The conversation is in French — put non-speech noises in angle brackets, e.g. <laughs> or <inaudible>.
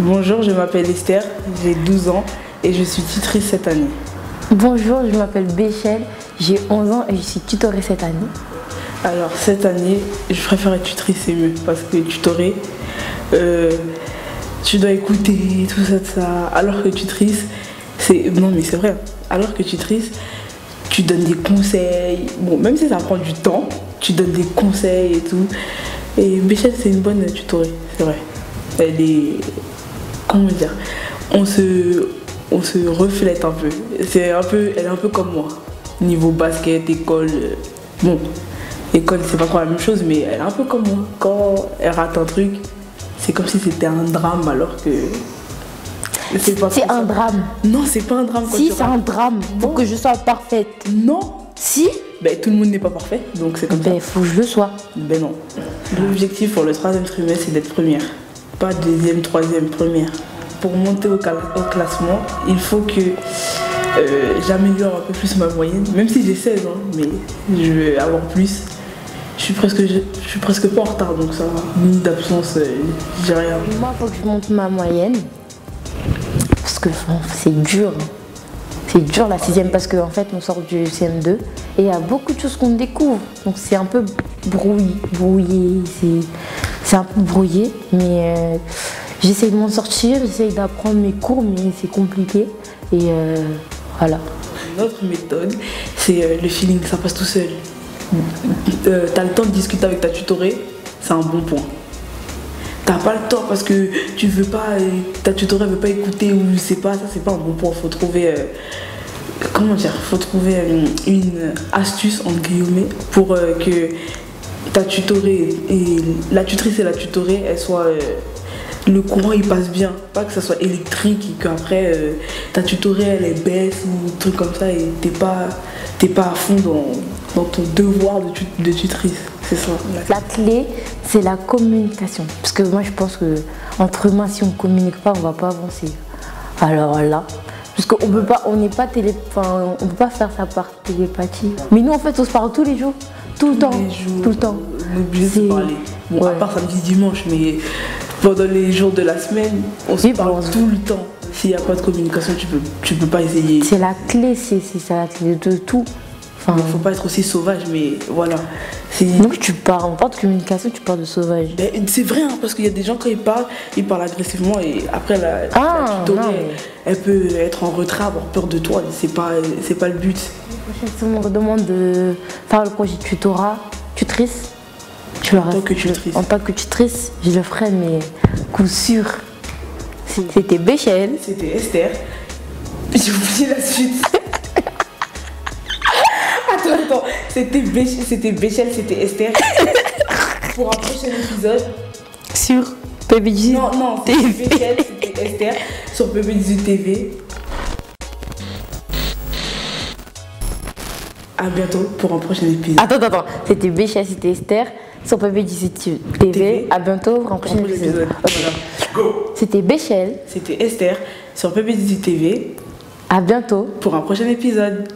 Bonjour, je m'appelle Esther, j'ai 12 ans et je suis tutrice cette année. Bonjour, je m'appelle Béchel, j'ai 11 ans et je suis tutorée cette année. Alors cette année, je préfère être tutrice, c'est mieux parce que tutorée, euh, tu dois écouter tout ça, tout ça. Alors que tutrice, c'est non mais c'est vrai. Alors que tutrice, tu donnes des conseils. Bon, même si ça prend du temps, tu donnes des conseils et tout. Et Béchel, c'est une bonne tutorée, c'est vrai. Elle est. Comment dire On se, on se reflète un peu. C'est un peu. Elle est un peu comme moi. Niveau basket, école. euh, Bon, école, c'est pas trop la même chose, mais elle est un peu comme moi. Quand elle rate un truc, c'est comme si c'était un drame alors que. C'est pas C'est trop ça. un drame. Non, c'est pas un drame quand Si, c'est un drame. Faut que je sois parfaite. Non Si, Ben, tout le monde n'est pas parfait, donc c'est comme ben faut que je le sois. ça. Ben non. L'objectif pour le troisième trimestre, c'est d'être première. Pas deuxième, troisième, première. Pour monter au, classement, il faut que euh, j'améliore un peu plus ma moyenne. Même si j'ai 16 ans, mais je vais avoir plus. Je suis presque, je, suis presque pas en retard, donc ça va. D'absence, euh, j'ai rien. Moi, faut que je monte ma moyenne. Parce que c'est dur. hein. C'est dur la sixième parce qu'en fait, on sort du CM2 et il y a beaucoup de choses qu'on découvre. Donc c'est un peu brouillé. brouillé c'est un peu brouillé, mais euh, j'essaye de m'en sortir, j'essaye d'apprendre mes cours, mais c'est compliqué. Et euh, voilà. Une autre méthode, c'est euh, le feeling, ça passe tout seul. Euh, T'as le temps de discuter avec ta tutorée, c'est un bon point. T'as pas le temps parce que tu veux pas, euh, ta tutorée veut pas écouter ou je sais pas, ça c'est pas un bon point. Faut trouver, euh, comment dire, faut trouver euh, une astuce entre guillemets pour que ta tutorée la tutrice et la tutorée, elles soient euh, le courant il passe bien, pas que ça soit électrique et qu'après euh, ta tutorée elle est baisse ou un truc comme ça et t'es pas, pas à fond dans, dans ton devoir de, tu- de tutrice. C'est ça. La clé, c'est la communication. Parce que moi, je pense que entre humains, si on communique pas, on va pas avancer. Alors là, parce qu'on peut pas, on n'est pas télé, on peut pas faire ça par télépathie. Mais nous, en fait, on se parle tous les jours, tout le temps, jours, tout le temps. On est obligé de parler. Bon, à part samedi, dimanche, mais pendant les jours de la semaine, on se Oui, parle bon, tout le temps. S'il n'y a pas de communication, tu peux, tu peux pas essayer. C'est la clé, c'est la clé de tout. Enfin, Il faut pas être aussi sauvage, mais voilà. Donc tu parles, on parle de communication, tu parles de sauvage. Ben, c'est vrai, hein, parce qu'il y a des gens quand ils parlent, ils parlent agressivement et après la, Ah, la elle peut être en retrait, avoir peur de toi. C'est pas, c'est pas le but. Si on me demande de faire le projet tutorat, tutrice, tu En tant que tutrice. En tant que tutrice, je le ferai, mais coup sûr. C'était Béchel. C'était Esther. J'ai oublié la suite. <laughs> attends, attends. C'était Béch- c'était Béchel, c'était Esther. Pour un prochain épisode. Sur PBG. Non, non, c'était Béchel, c'était Esther sur PB18 TV. À bientôt pour un prochain épisode. Attends, attends, attends. C'était Béchel, c'était Esther. Sur PB18 TV. TV. À bientôt pour un prochain épisode. Voilà. C'était Béchel. C'était Esther sur PB18 TV À bientôt. pour un prochain épisode.